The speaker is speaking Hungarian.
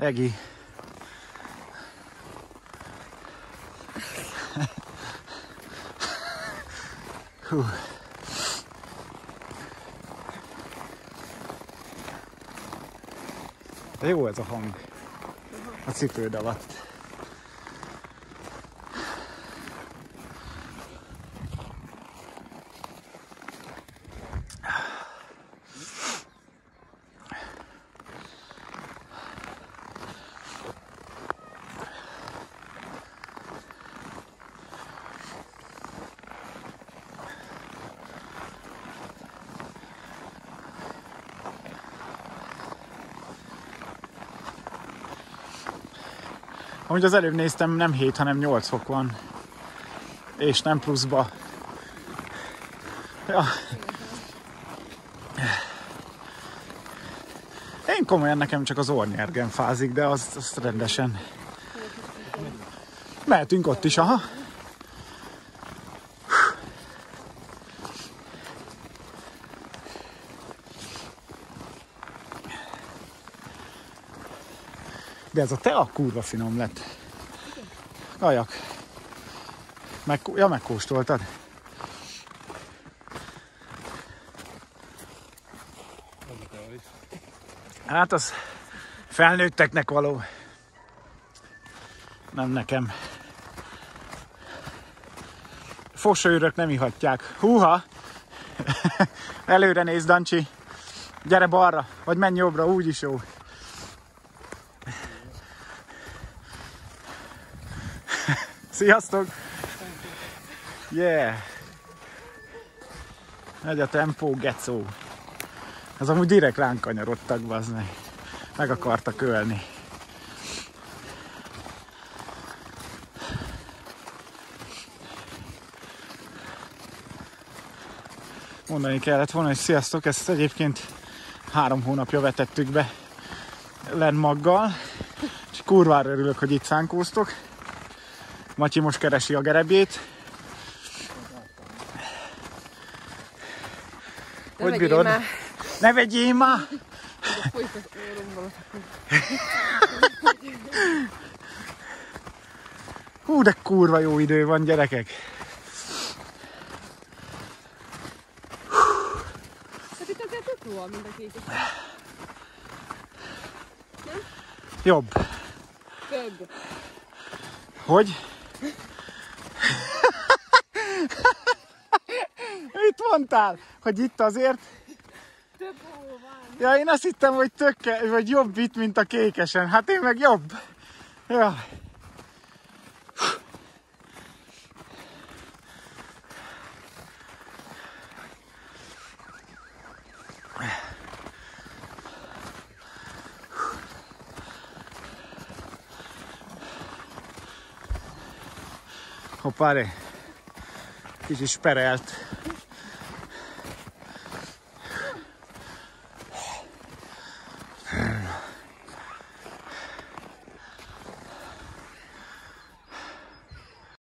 Egi. Hú. Jó ez a hang. A cipőd alatt. Amúgy az előbb néztem, nem 7, hanem 8 fok van. És nem pluszba. Ja. Én komolyan nekem csak az ornyergen fázik, de az, az rendesen. Mehetünk ott is, aha. De ez a tea kurva finom lett. Kajak. Meg, ja, megkóstoltad. Hát az felnőtteknek való. Nem nekem. Fosőrök nem ihatják. Húha! Előre néz, Dancsi. Gyere balra, vagy menj jobbra, úgyis jó. Sziasztok! Yeah! Megy a tempó, gecó. Ez amúgy direkt ránk kanyarodtak, bazd meg. Meg akartak ölni. Mondani kellett volna, hogy sziasztok, ezt egyébként három hónapja vetettük be Lenmaggal, és kurvára örülök, hogy itt szánkóztok. Matyi most keresi a gerebjét. Ne Hogy bírod? már. Ne vegyél már! Folyt az óromból. Hú, de kurva jó idő van, gyerekek. Hát itt azért tök jó mint a kékes. Jobb. Több. Hogy? Mondtál? Hogy itt azért? Több van. Ja, én azt hittem, hogy tökke, vagy jobb itt, mint a kékesen. Hát én meg jobb. Ja. Hoppáre. Kicsit sperelt.